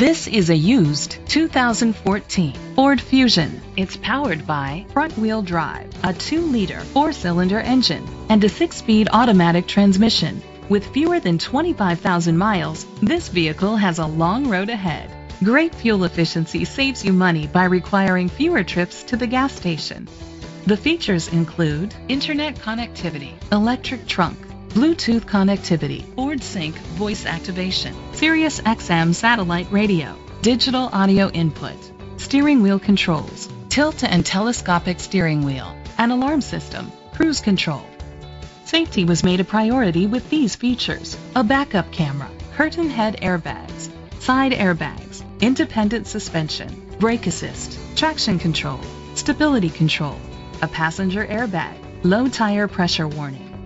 This is a used 2014 Ford Fusion. It's powered by front-wheel drive, a 2-liter 4-cylinder engine, and a 6-speed automatic transmission. With fewer than 25,000 miles, this vehicle has a long road ahead. Great fuel efficiency saves you money by requiring fewer trips to the gas station. The features include internet connectivity, electric trunk, Bluetooth connectivity, Ford Sync voice activation, Sirius XM satellite radio, digital audio input, steering wheel controls, tilt and telescopic steering wheel, an alarm system, cruise control. Safety was made a priority with these features. A backup camera, curtain head airbags, side airbags, independent suspension, brake assist, traction control, stability control, a passenger airbag, low tire pressure warning,